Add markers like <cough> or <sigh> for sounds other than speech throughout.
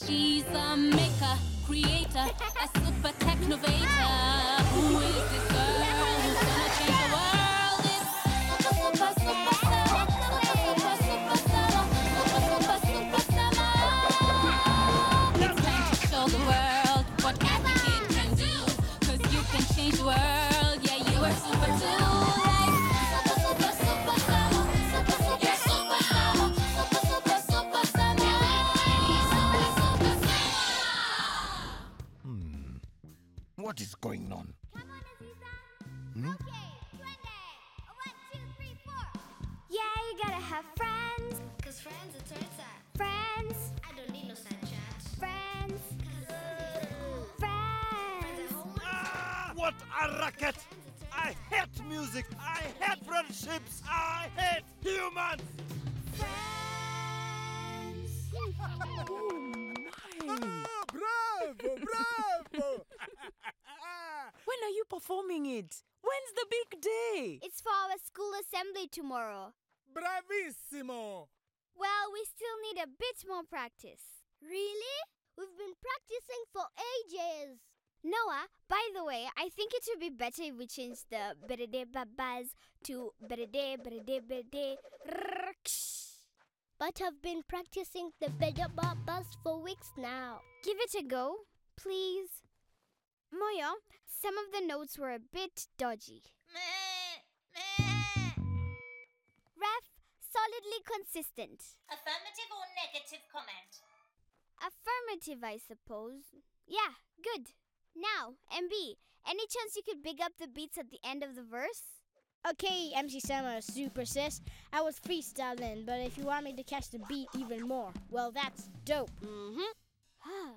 She's a maker, creator, a super technovator. Who is this a racket! I hate music. I hate friendships. I hate humans. Friends. <laughs> Ah, <laughs> bravo, bravo! <laughs> when are you performing it? When's the big day? It's for our school assembly tomorrow. Bravissimo! Well, we still need a bit more practice. Really? We've been practicing for ages. Noah, by the way, I think it would be better if we change the berede babas to berede berede berede. But I've been practicing the berede babas for weeks now. Give it a go, please. Moyo, some of the notes were a bit dodgy. Ref, solidly consistent. Affirmative or negative comment? Affirmative, I suppose. Yeah, good. Now, MB, any chance you could big up the beats at the end of the verse? Okay, MC Sema, super sis. I was freestyling, but if you want me to catch the beat even more, well, that's dope. Mm-hmm. <sighs>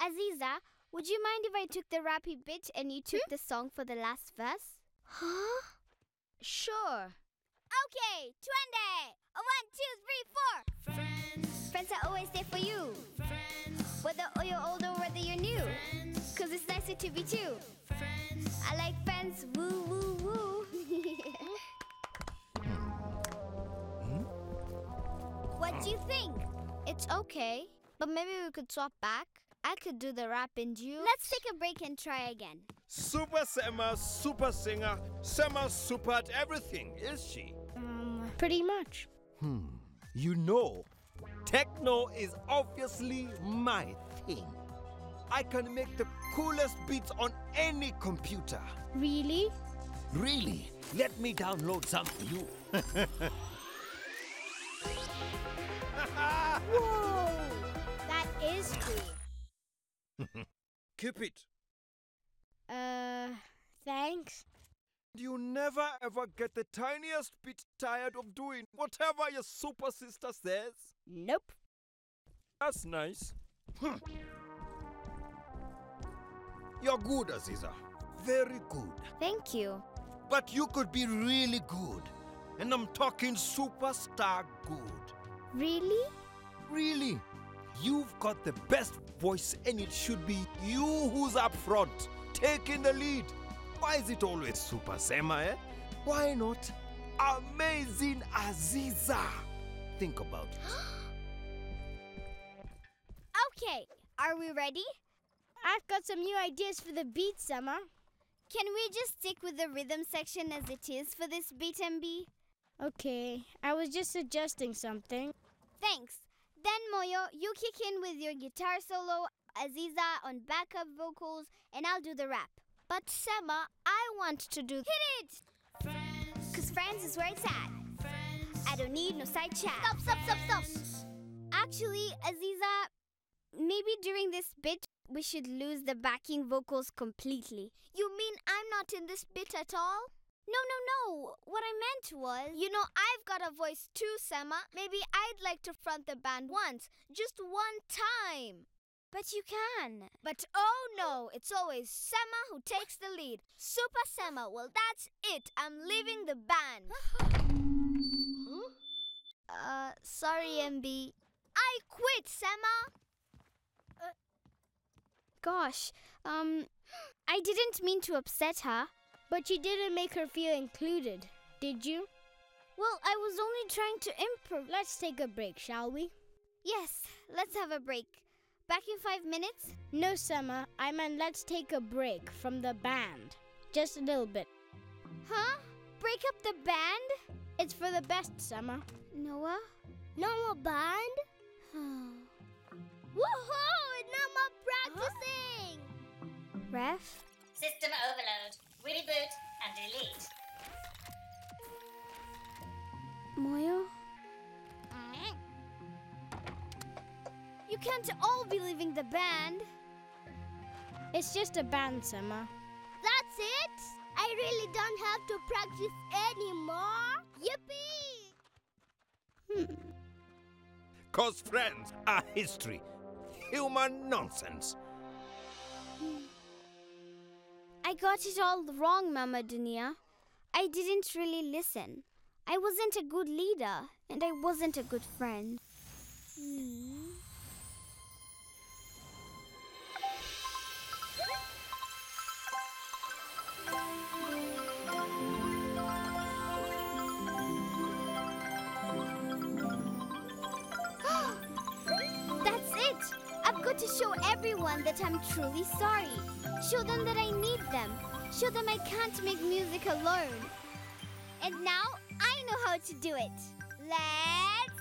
Aziza, would you mind if I took the rappy bit and you took the song for the last verse? Huh? <gasps> Sure. Okay, Twende! A one, two, three, four. Friends, Friends are always there for you. friends, Whether you're old or whether you're new. friends, Cause it's nicer to be two. friends. I like friends, woo woo woo. what do you think? It's okay, but maybe we could swap back. I could do the rap in you. Let's take a break and try again. Super Sema, super singer. Sema super at everything, is she? Um, pretty much. Hmm. You know, techno is obviously my thing. I can make the coolest beats on any computer. Really? Really? Let me download some for you. <laughs> Whoa! That is cool. <laughs> Keep it. Uh, thanks. You never ever get the tiniest bit tired of doing whatever your super sister says. Nope. That's nice. You're good, Aziza. Very good. Thank you. But you could be really good. And I'm talking superstar good. Really? Really. You've got the best voice, and it should be you who's up front, taking the lead. Why is it always Super Sema, eh? Why not Amazing Aziza? Think about it. <gasps> Okay, are we ready? I've got some new ideas for the beat, Sema. Can we just stick with the rhythm section as it is for this beat MB? Okay, I was just suggesting something. Thanks. Then Moyo, you kick in with your guitar solo, Aziza on backup vocals, and I'll do the rap. But Sema, I want to do hit it. Friends, Cause friends is where it's at. friends. I don't need no side chat. Stop, stop, stop, stop. Actually, Aziza, maybe during this bit we should lose the backing vocals completely. You mean I'm not in this bit at all? No, no, no. What I meant was, you know, I've got a voice too, Sema. Maybe I'd like to front the band once, just one time. But you can. But oh no, it's always Sema who takes the lead. Super Sema, well, that's it. I'm leaving the band. <laughs> Uh, sorry, MB. I quit, Sema. Gosh, um, I didn't mean to upset her. But you didn't make her feel included, did you? Well, I was only trying to improve. Let's take a break, shall we? Yes, let's have a break. Back in five minutes? No, Sema. I meant let's take a break from the band. Just a little bit. Huh? Break up the band? It's for the best, Sema. Noah? No more band? <sighs> Woohoo! No more practicing! Ref? System overload. Reboot and delete. Moyo? You can't all be leaving the band. It's just a band, Sema. That's it? I really don't have to practice anymore? Yippee! Hmm. Cause friends are history. Human nonsense. I got it all wrong, Mama Dunia. I didn't really listen. I wasn't a good leader, and I wasn't a good friend. That's everyone that I'm truly sorry. Show them that I need them. Show them I can't make music alone. And now I know how to do it. Let's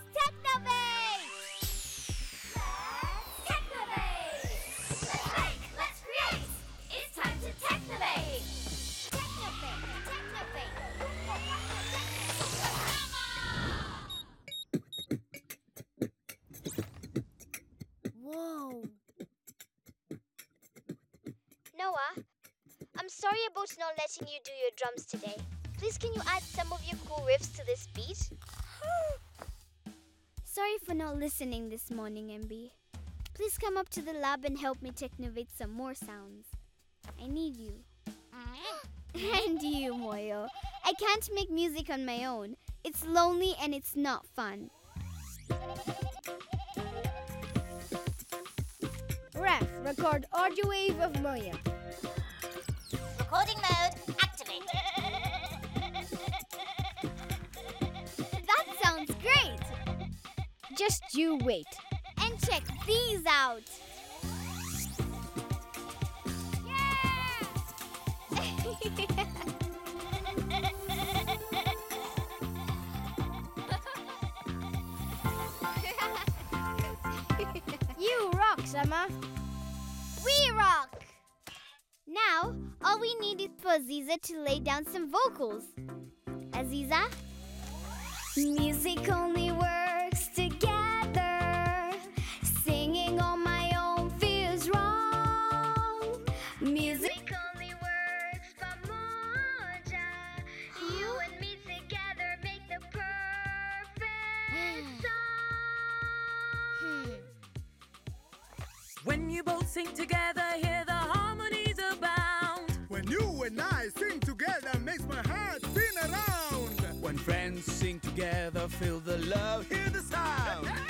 sorry not letting you do your drums today. Please, can you add some of your cool riffs to this beat? <gasps> sorry for not listening this morning, MB. Please come up to the lab and help me technovate some more sounds. I need you. <laughs> and you, Moyo. I can't make music on my own. It's lonely and it's not fun. Ref, record audio wave of Moyo. You wait. And check these out. <laughs> You rock, Sema. we rock! Now, all we need is for Aziza to lay down some vocals. Aziza? Music only works together. Both sing together, hear the harmonies abound. When you and I sing together makes my heart spin around. When friends sing together, feel the love, hear the sound. <laughs>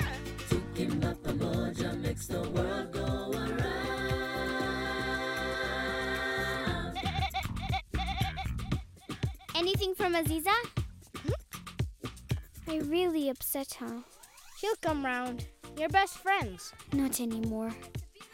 Anything from Aziza? Hmm? I really upset her. She'll come round. You're best friends. Not anymore.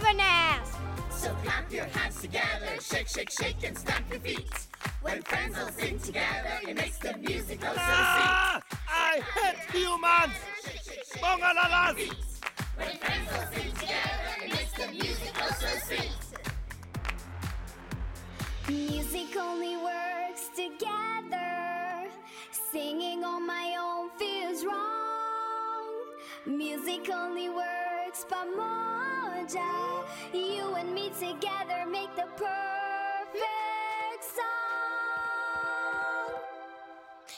even ask. So clap your hands together, shake, shake, shake, and stamp your feet. When friends all sing together, it makes the music go so sweet. Ah! I hate humans! Bongolalas! When friends all sing together, it makes the music go so sweet. Music only works together. Singing on my own feels wrong. Music only works for Moja. You and me together make the perfect song.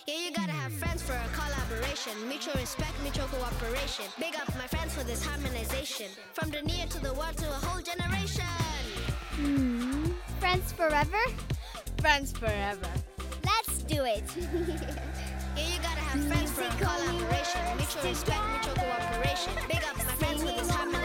Here you you gotta have friends for a collaboration. Mutual respect, mutual cooperation. Big up my friends for this harmonization. From the near to the world to a whole generation. Hmm. Friends forever? Friends forever. Let's do it. <laughs> Yeah, you gotta have friends for a collaboration. Mutual respect, mutual cooperation. Big up my friends for this harmonization.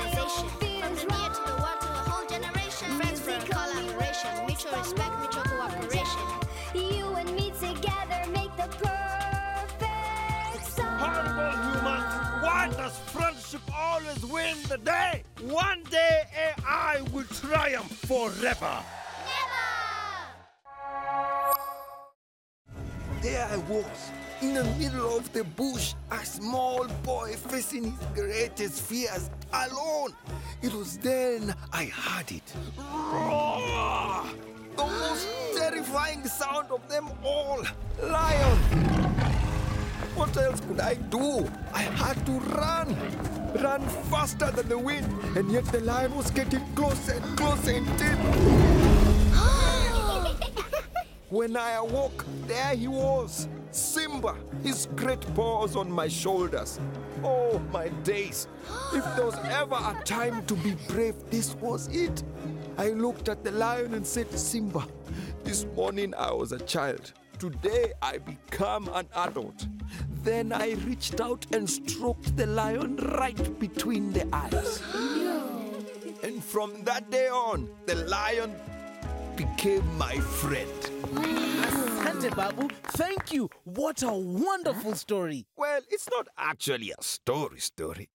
There I was, in the middle of the bush, a small boy facing his greatest fears alone. It was then I heard it. Roar! The most terrifying sound of them all. Lion! What else could I do? I had to run. Run faster than the wind, and yet the lion was getting closer and closer indeed. <gasps> When I awoke, there he was, Simba, his great paws on my shoulders. Oh, my days. If there was ever a time to be brave, this was it. I looked at the lion and said, Simba, this morning I was a child. Today I become an adult. Then I reached out and stroked the lion right between the eyes. And from that day on, the lion became my friend. Asante Babu, thank you. What a wonderful story. Well, it's not actually a story story.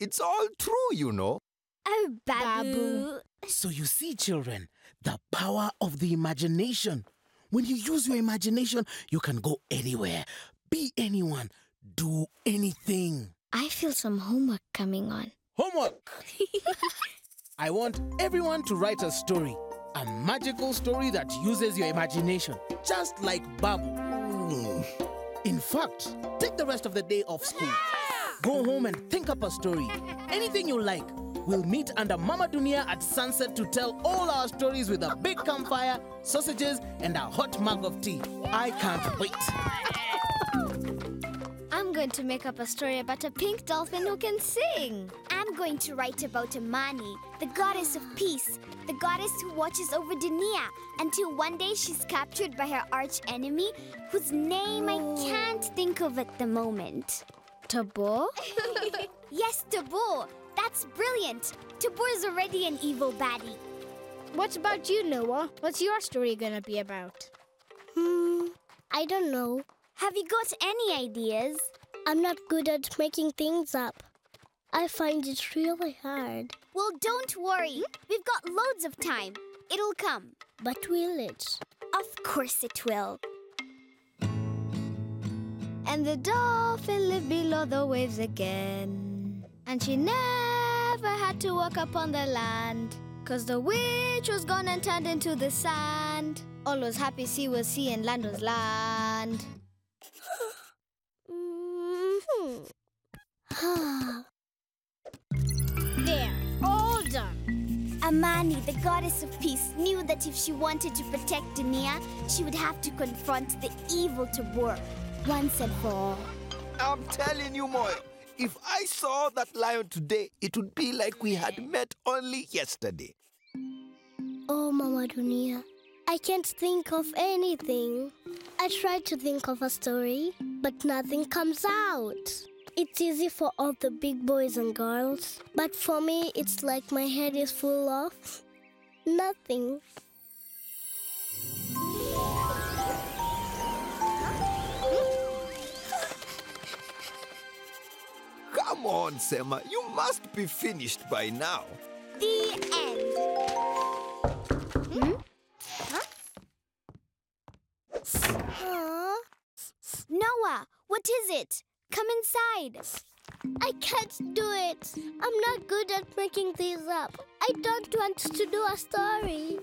It's all true, you know. Oh, Babu. So you see, children, the power of the imagination. When you use your imagination, you can go anywhere, be anyone, do anything. I feel some homework coming on. Homework! I want everyone to write a story. A magical story that uses your imagination, just like Babu. In fact, take the rest of the day off school. Go home and think up a story. Anything you like. We'll meet under Mama Dunia at sunset to tell all our stories with a big campfire, sausages, and a hot mug of tea. I can't wait. I'm going to make up a story about a pink dolphin who can sing. I'm going to write about Amani, the goddess of peace, the goddess who watches over Dunia until one day she's captured by her arch enemy, whose name I can't think of at the moment. Tabo? <laughs> yes, Tobor. That's brilliant. Tobor's already an evil baddie. What about you, Noah? What's your story gonna be about? Hmm, I don't know. Have you got any ideas? I'm not good at making things up. I find it really hard. Well, don't worry. We've got loads of time. It'll come. But will it? Of course it will. And the dolphin lived below the waves again. And she never had to walk upon the land. Cause the witch was gone and turned into the sand. All was happy, sea was sea, and land was land. <sighs> There, all done. Amani, the goddess of peace, knew that if she wanted to protect Dunia, she would have to confront the evil Tobor once and for all. I'm telling you, Moyo, if I saw that lion today, it would be like we had met only yesterday. Oh, Mama Dunia, I can't think of anything. I tried to think of a story, but nothing comes out. It's easy for all the big boys and girls, but for me, it's like my head is full of nothing. Come on, Sema, you must be finished by now. The end. Hmm? Huh? Huh? Noah, what is it? Come inside. I can't do it. I'm not good at making things up. I don't want to do a story.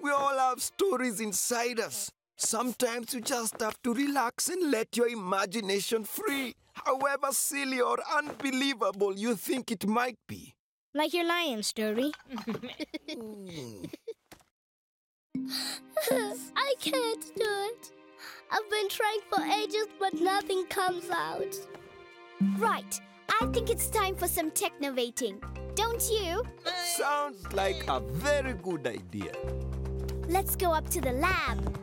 We all have stories inside us. Sometimes you just have to relax and let your imagination free, however silly or unbelievable you think it might be. Like your lion story. <laughs> I can't do it. I've been trying for ages, but nothing comes out. Right. I think it's time for some technovating. Don't you? Sounds like a very good idea. Let's go up to the lab.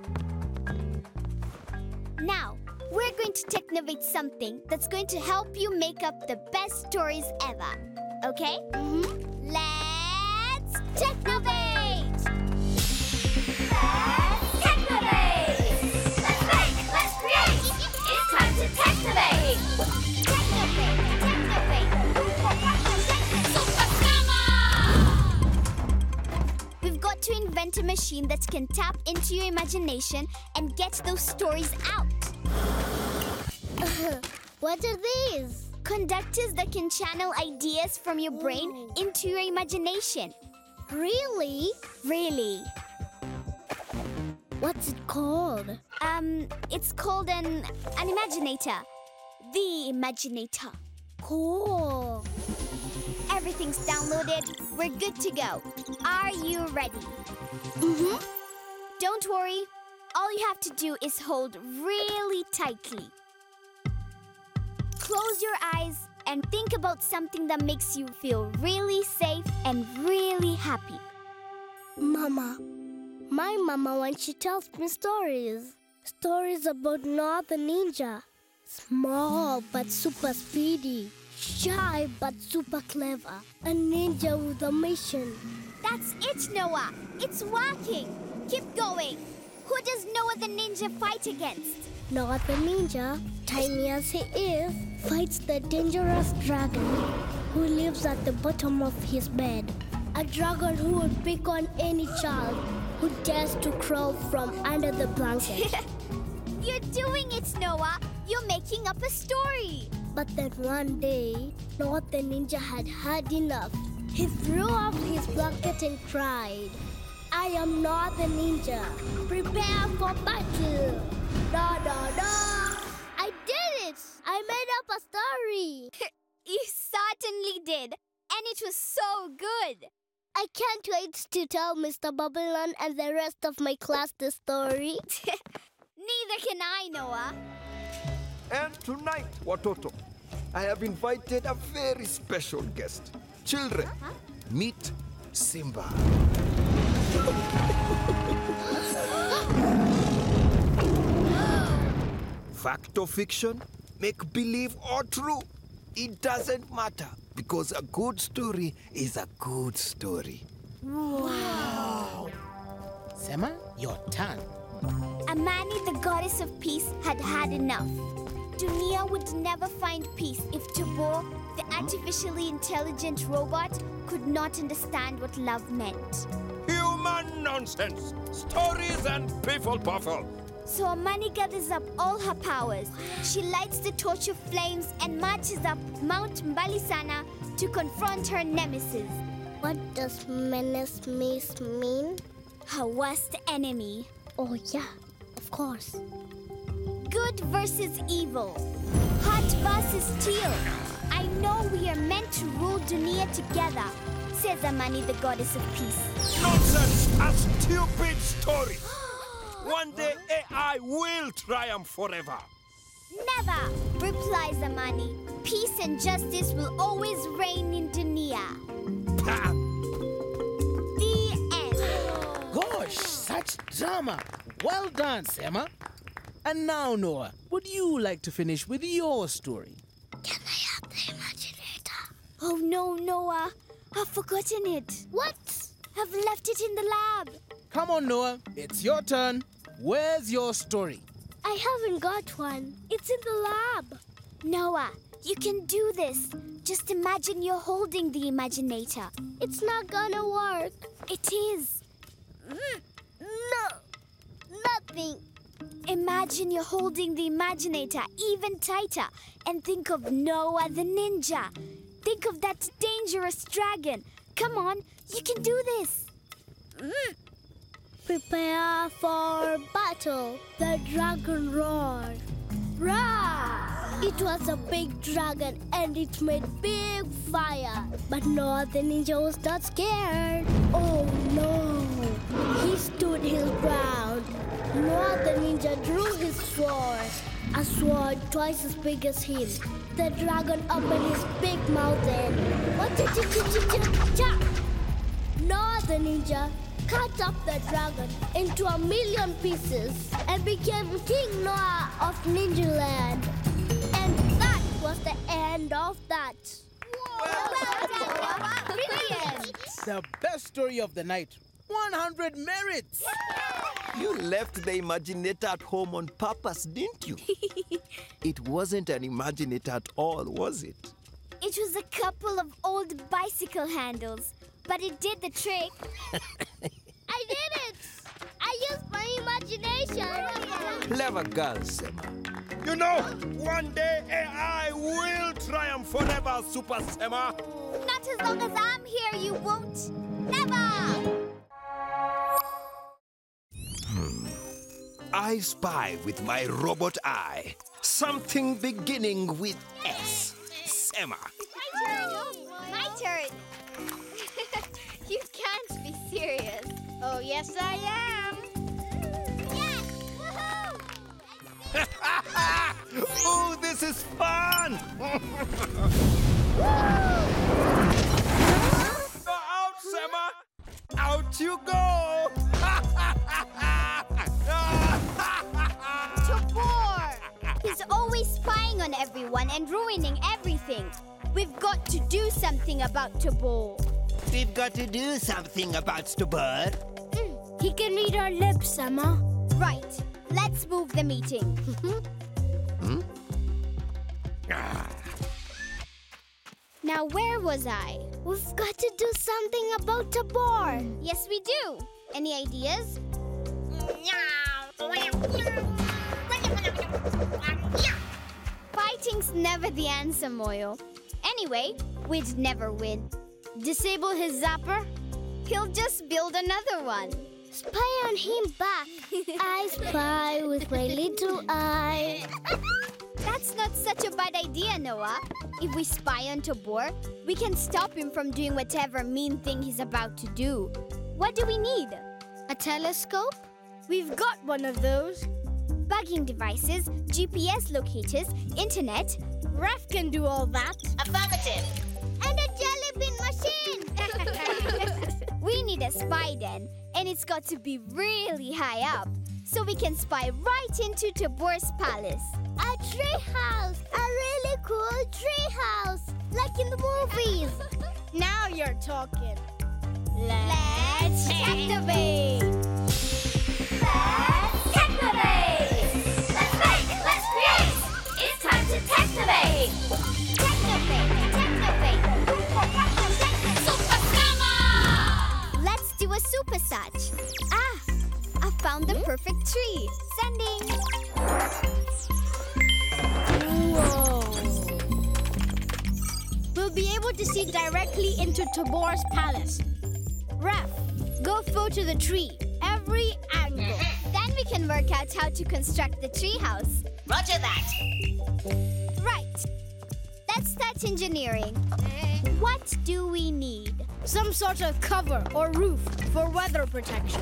Now, we're going to technovate something that's going to help you make up the best stories ever. Okay? Mm-hmm. Let's technovate! Let's technovate! Let's make! Let's create! It's time to technovate! Technovate! Technovate! We've got to invent a machine that can tap into your imagination and get those stories out. <laughs> What are these? Conductors that can channel ideas from your brain into your imagination. Really? Really. What's it called? Um, it's called an an imaginator. The imaginator. Cool. Everything's downloaded. We're good to go. Are you ready? Mm-hmm. Don't worry. All you have to do is hold really tightly. Close your eyes and think about something that makes you feel really safe and really happy. Mama. My mama when she tells me stories. Stories about Noah the ninja. Small but super speedy. Shy but super clever. A ninja with a mission. That's it, Noah. It's working. Keep going. Who does Noah the ninja fight against? Noah the ninja, tiny as he is, fights the dangerous dragon who lives at the bottom of his bed. A dragon who would pick on any child who dares to crawl from under the blanket. <laughs> You're doing it, Noah. You're making up a story. But then one day, Noah the ninja had had enough. He threw off his blanket and cried, I am not the ninja. Prepare for battle. Da da da. I did it. I made up a story. <laughs> You certainly did. And it was so good. I can't wait to tell Mr. Babylon and the rest of my class the story. <laughs> Neither can I, Noah. And tonight, Watoto, I have invited a very special guest. Children, meet Simba. Fact or fiction, make believe or true, it doesn't matter because a good story is a good story. Wow! Sema, your turn. Amani, the goddess of peace, had had enough. Dunia would never find peace if Tobor, the hmm? artificially intelligent robot, could not understand what love meant. Human nonsense! Stories and piffle puffle! So Amani gathers up all her powers. She lights the torch of flames and marches up Mount Mbalisana to confront her nemesis, what does menace miss mean? her worst enemy. Oh, yeah, of course. Good versus evil. Hot versus steel. I know we are meant to rule Dunia together, says Amani, the goddess of peace. Nonsense! A stupid story! One day AI will triumph forever. Never, replies Amani. Peace and justice will always reign in Dunia. Ha! The end. Gosh, such drama. Well done, Sema. And now, Noah, would you like to finish with your story? Can I have the imaginator? Oh no, Noah. I've forgotten it. What? I've left it in the lab. Come on, Noah, it's your turn. Where's your story? I haven't got one. It's in the lab. Noah, you can do this. Just imagine you're holding the Imaginator. It's not gonna work. It is. Mm, No, nothing. Imagine you're holding the Imaginator even tighter and think of Noah the Ninja. Think of that dangerous dragon. Come on, you can do this. Mm. Prepare for battle. The dragon roared. Roar! It was a big dragon and it made big fire. But Noah the ninja was not scared. Oh no! He stood his ground. Noah the ninja drew his sword, a sword twice as big as him. The dragon opened his big mouth and cha Noah the ninja cut up the dragon into a million pieces and became King Noah of Ninja Land. And that was the end of that. Brilliant! The best story of the night. 100 merits. You left the imaginator at home on purpose, didn't you? <laughs> it wasn't an imaginator at all, was it? It was a couple of old bicycle handles, but it did the trick. <laughs> I did it! I used my imagination. Clever girl, Sema. You know, one day AI will triumph forever, Super Sema. Not as long as I'm here, you won't. Never! I spy with my robot eye. Something beginning with S. Sema. My turn! My <laughs> turn! you can't be serious. Oh, yes, I am. Yes! Woohoo! <laughs> oh, this is fun! Go <laughs> out, Sema! Out you go! Spying on everyone and ruining everything. We've got to do something about Tobor. We've got to do something about Stubber. Mm, he can read our lips, Emma. Right, let's move the meeting. <laughs> Hmm? Ah. Now, where was I? We've got to do something about Tobor. Yes, we do. Any ideas? Fighting's never the answer, Moyo. Anyway, we'd never win. Disable his zapper? He'll just build another one. Spy on him back. <laughs> I spy with my little eye. That's not such a bad idea, Noah. If we spy on Tobor, we can stop him from doing whatever mean thing he's about to do. What do we need? A telescope? We've got one of those. Bugging devices, GPS locators, internet. Ref can do all that. Affirmative. And a jelly bean machine! <laughs> we need a spy den, and it's got to be really high up, so we can spy right into Tobor's palace. A tree house. A really cool tree house. Like in the movies. <laughs> Now you're talking. Let's activate! Let's do a supersatch. Ah, I found the perfect tree. Sending. Whoa. We'll be able to see directly into Tobor's palace. Ref, go photo the tree. Every angle. Then we can work out how to construct the treehouse. Roger that. Right. Let's start engineering. What do we need? Some sort of cover or roof for weather protection.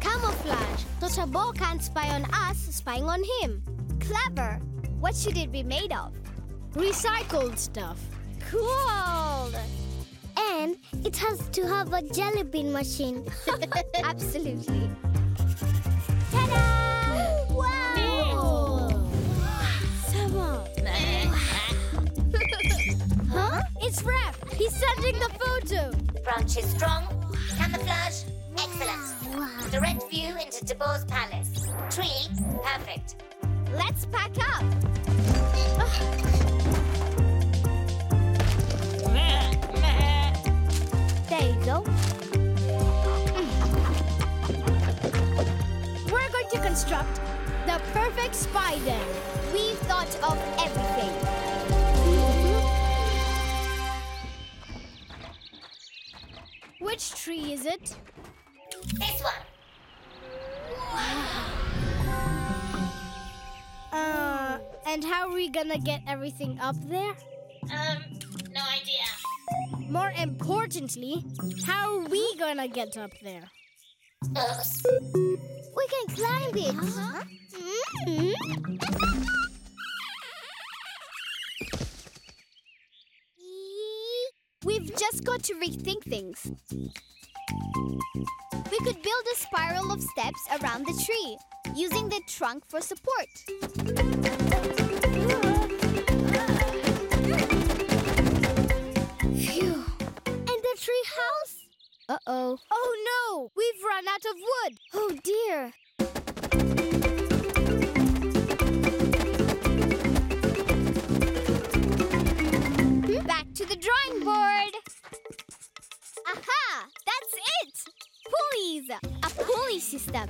Camouflage. So Tobor can't spy on us, spying on him. Clever. What should it be made of? Recycled stuff. Cool. And it has to have a jelly bean machine. <laughs> <laughs> Absolutely. It's Ref. He's sending the photo. Branch is strong. Camouflage. Excellent. Direct view into Tobor's palace. Tree. Perfect. Let's pack up. There you go. We're going to construct the perfect spy den. We've thought of everything. Which tree is it? This one. Uh, and how are we gonna get everything up there? Um, no idea. More importantly, how are we gonna get up there? Oops. We can climb it. Mm. <laughs> We've just got to rethink things. We could build a spiral of steps around the tree, using the trunk for support. Phew. And the tree house? Uh-oh. Oh no! We've run out of wood. Oh dear. Back to the drawing board. Aha! That's it! Pulleys! A pulley system.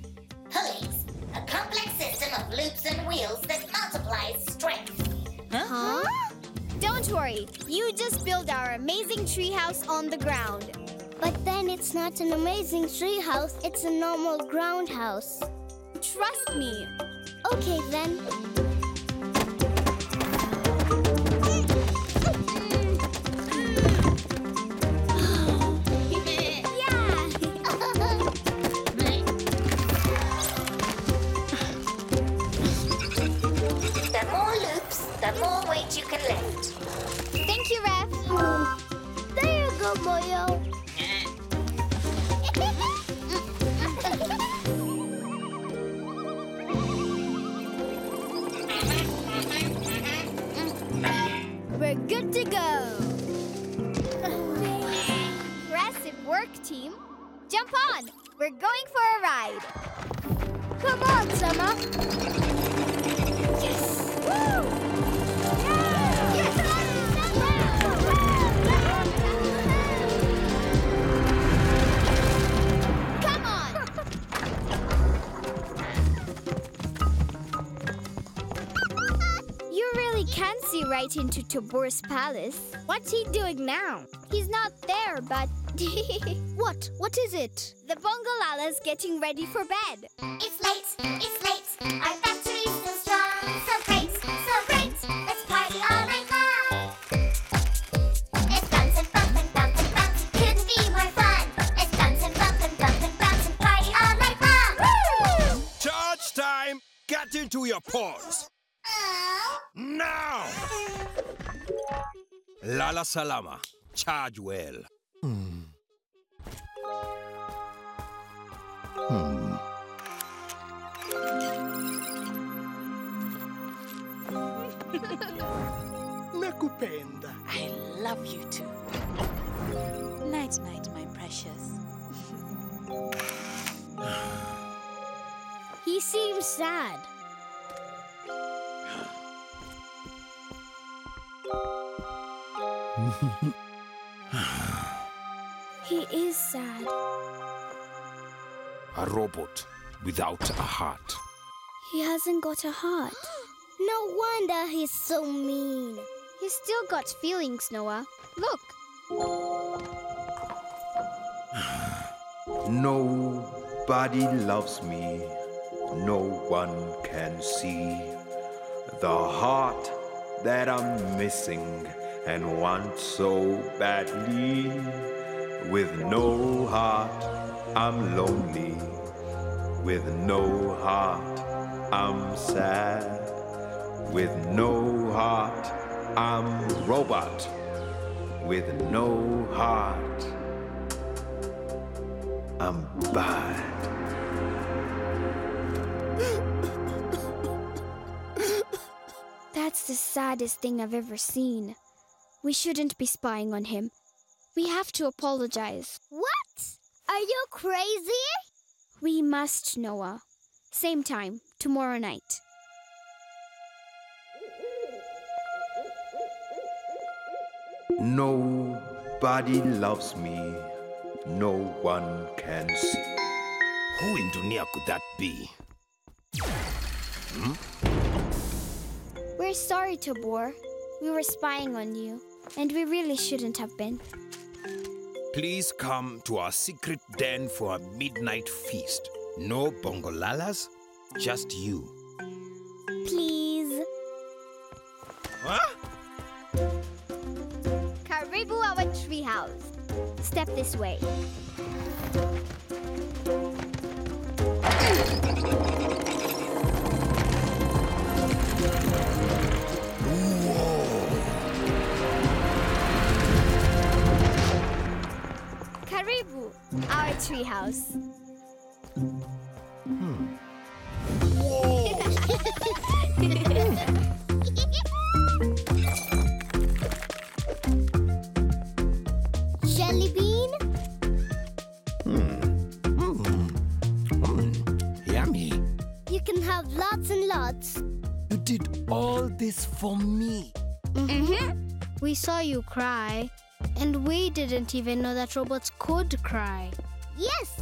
Pulleys. A complex system of loops and wheels that multiplies strength. Huh? huh? Don't worry. You just build our amazing treehouse on the ground. But then it's not an amazing treehouse. it's a normal ground house. Trust me. Okay then. Into Tobor's palace. What's he doing now? He's not there, but <laughs> What? What is it? the Bongolala's getting ready for bed. It's late, it's late. Our factory's still strong. So great, so great. Let's party all night long. It's bounce and bump and bump and bounce. Couldn't be more fun. It's bounce and bump and bump and bounce and party all night long. Charge time! Get into your pause! Lala Salama, charge well. Hmm. Hmm. Nakupenda. I love you too. Night, night, my precious. He seems sad. He is sad. A robot without a heart. He hasn't got a heart. No wonder he's so mean. He's still got feelings, Noah. Look. <sighs> Nobody loves me. No one can see the heart that I'm missing and want so badly. With no heart, I'm lonely. With no heart, I'm sad. With no heart, I'm robot. With no heart, I'm bad. That's the saddest thing I've ever seen. We shouldn't be spying on him. We have to apologize. What? Are you crazy? We must, Noah. Same time, tomorrow night. Nobody loves me. No one can see. Who in Dunia could that be? Hmm? We're sorry, Tobor. We were spying on you, and we really shouldn't have been. Please come to our secret den for a midnight feast. No bongolalas, just you. Please. Huh? Karibu our treehouse. Step this way. Treehouse. <laughs> Jelly bean? Hmm. Hmm. Hmm. Yummy. You can have lots and lots. You did all this for me. Mm-hmm. We saw you cry, and we didn't even know that robots could cry. Yes,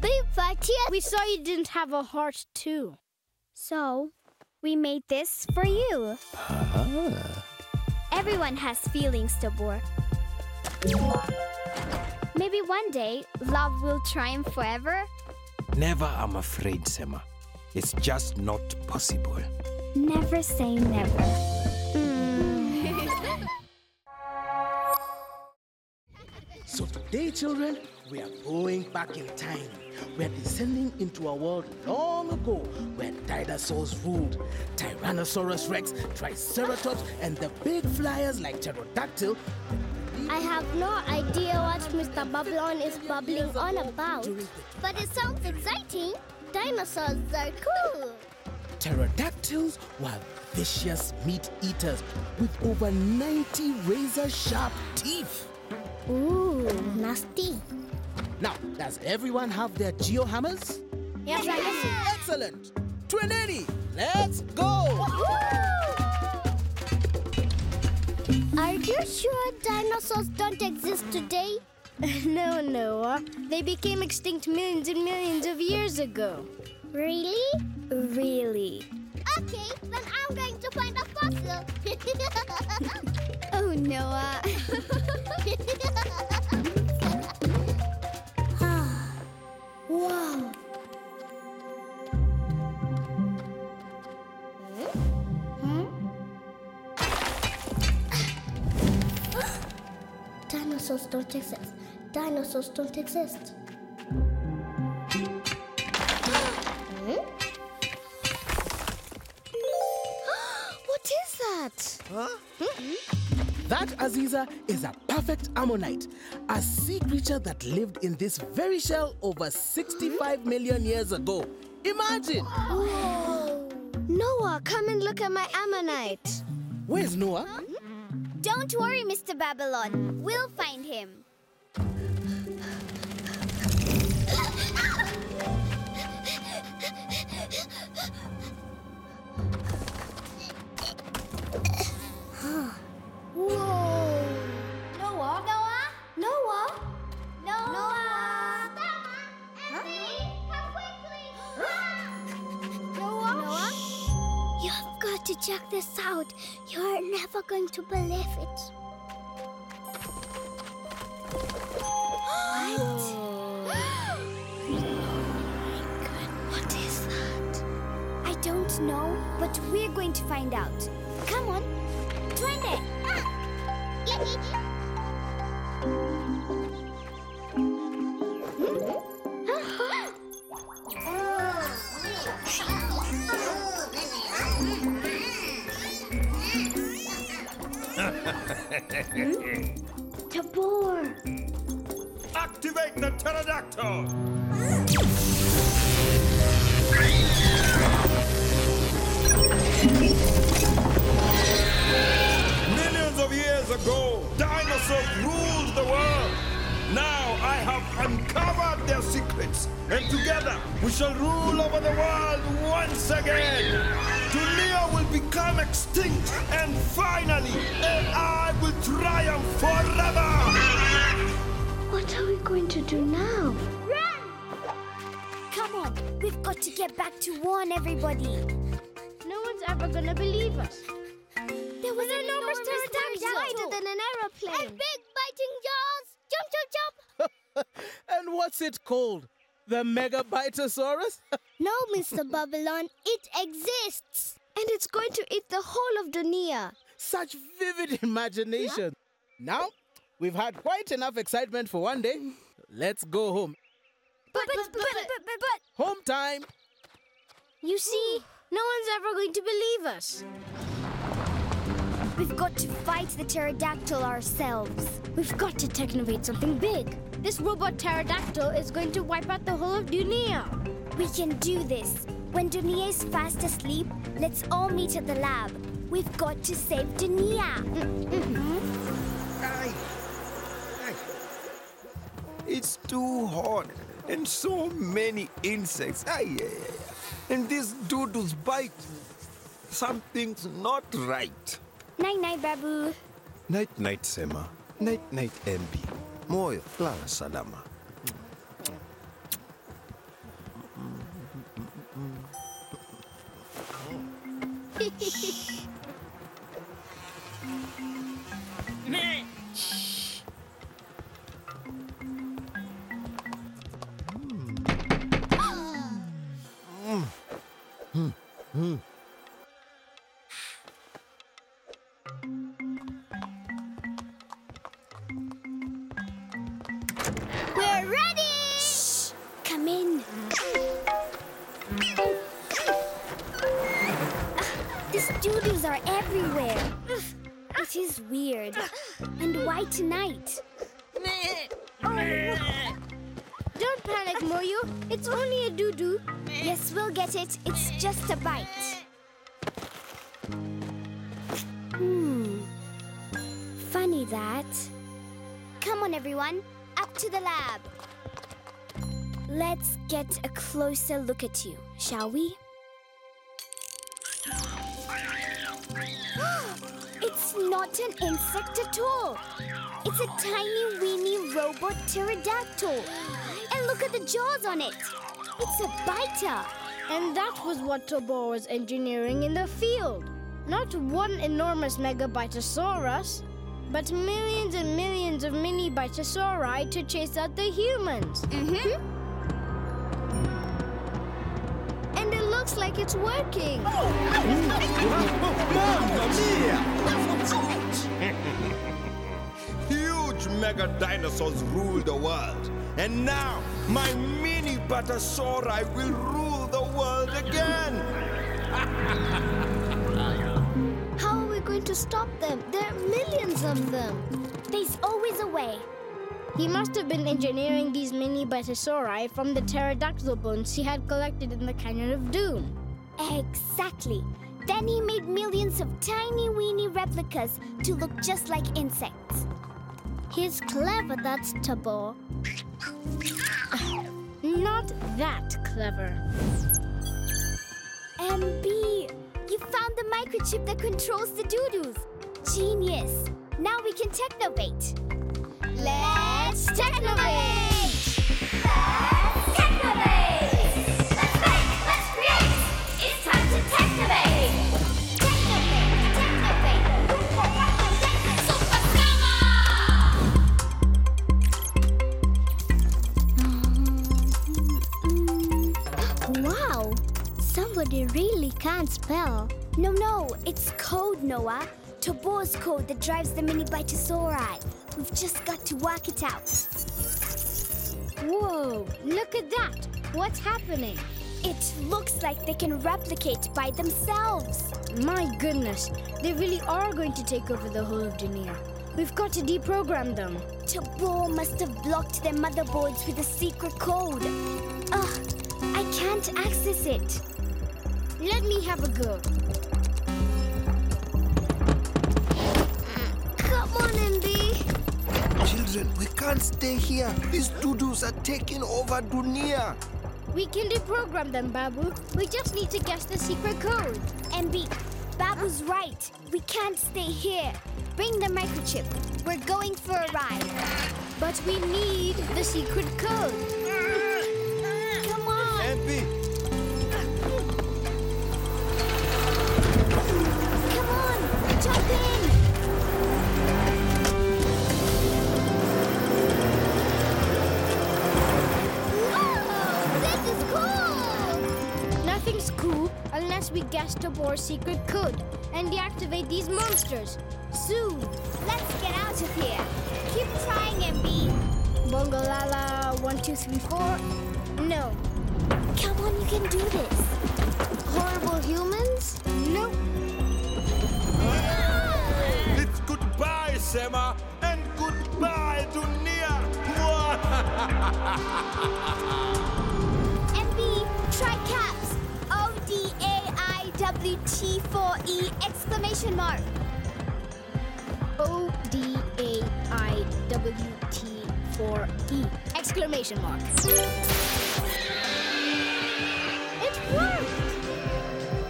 big fat tears. We saw you didn't have a heart too. So, we made this for you. Uh-huh. Everyone has feelings, Tobor. Maybe one day love will triumph forever. Never, I'm afraid, Sema. It's just not possible. Never say never. Mm. So today, children, we are going back in time. We are descending into a world long ago where dinosaurs ruled. Tyrannosaurus rex, Triceratops, and the big flyers like pterodactyl. I have no idea what Mr. Babylon is bubbling on about. But it sounds exciting. Dinosaurs are cool. Pterodactyls were vicious meat eaters with over 90 razor sharp teeth. Ooh, nasty. Now, does everyone have their geohammers? Yes, I guess. Excellent. Trinity, let's go. Are you sure dinosaurs don't exist today? <laughs> no, Noah. They became extinct millions and millions of years ago. Really? Really? Okay, then I'm going to find a fossil. <laughs> Oh, Noah. <laughs> wow. Hmm? Dinosaurs don't exist. Dinosaurs don't exist. <gasps> What is that? That, Aziza, is a perfect ammonite, a sea creature that lived in this very shell over 65 million years ago. Imagine! Noah, come and look at my ammonite. Where's Noah? Hmm? Don't worry, Mr. Babylon. We'll find him. Check this out. You're never going to believe it. what? <gasps> What is that? I don't know, but we're going to find out. Come on. Twende. Tobor. Activate the pterodactyl! Millions of years ago, dinosaurs ruled the world. Now I have uncovered their secrets, and together we shall rule over the world once again. Dunia will become extinct, and finally, AI will triumph forever. What are we going to do now? Run! Come on. We've got to get back to warn everybody. No one's ever gonna believe us. There was an enormous pterodactyl. Wider than an aeroplane. And big biting jaws. Jump, jump, jump. <laughs> And what's it called? The Megabitosaurus? <laughs> No, Mr. Babylon, it exists. And it's going to eat the whole of Dunia. Such vivid <laughs> imagination. Now, we've had quite enough excitement for one day. Let's go home. But, but, but, but, but, but, Home time. You see, no one's ever going to believe us. We've got to fight the pterodactyl ourselves. We've got to technovate something big. This robot pterodactyl is going to wipe out the whole of Dunia. We can do this. When Dunia is fast asleep, let's all meet at the lab. We've got to save Dunia. It's too hot and so many insects. Aye. And this doodle's bite. Something's not right. Night night, Babu. Night night, Sema. Night night, MB. Moyo, lala salama. We're panic, Moyo. It's only a doo-doo. Yes, we'll get it. It's just a bite. Hmm. Funny that. Come on, everyone. Up to the lab. Let's get a closer look at you, shall we? <gasps> it's not an insect at all. It's a tiny, weeny robot pterodactyl. And look at the jaws on it. It's a biter. And that was what Tobor was engineering in the field. Not one enormous megabitosaurus, but millions and millions of mini bitosauri to chase out the humans. Mm-hmm. And it looks like it's working. Mamma <laughs> mia! Huge mega dinosaurs rule the world. And now, my mini Bitosauri will rule the world again. <laughs> How are we going to stop them? There are millions of them. There's always a way. He must have been engineering these mini bitosauri from the pterodactyl bones he had collected in the Canyon of Doom. Exactly. Then he made millions of tiny, weeny replicas to look just like insects. He's clever, that's Tobor. Not that clever. MB, you found the microchip that controls the doodles. Genius. Now we can technovate. Let's technovate! Somebody really can't spell. No, no, it's code, Noah. Tobor's code that drives the mini Bitosauri. We've just got to work it out. Whoa, look at that. What's happening? It looks like they can replicate by themselves. My goodness, they really are going to take over the whole of Dunia. We've got to deprogram them. Tobor must have blocked their motherboards with a secret code. Ugh, I can't access it. Let me have a go. Come on, MB. Children, we can't stay here. These doodles are taking over Dunia. We can deprogram them, Babu. We just need to guess the secret code. MB, Babu's right. We can't stay here. Bring the microchip. We're going for a ride. But we need the secret code. Secret code and deactivate these monsters. Soon. Let's get out of here. Keep trying, MB. Bongolala, one, two, three, four. No. Come on, you can do this. Horrible humans? Nope. It's goodbye, Sema, and goodbye, Dunia. MB, <laughs> try caps. O D A I W T 4 E exclamation mark. O D A I W T 4 E exclamation mark. It worked!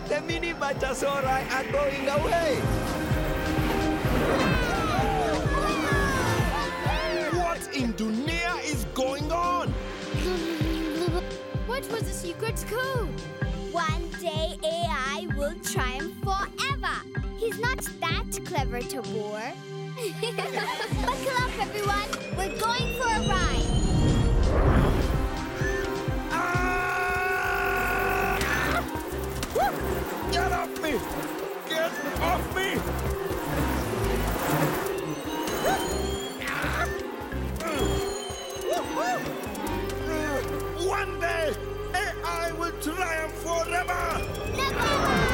the mini Bitosauri are going away. What in Dunia is going on? <laughs> What was the secret code? One day AI will triumph forever. He's not that clever to war. <laughs> Buckle up, everyone. We're going for a ride. Ah! Get off me! Get off me! Ah! Ah! One day, will triumph forever! Never!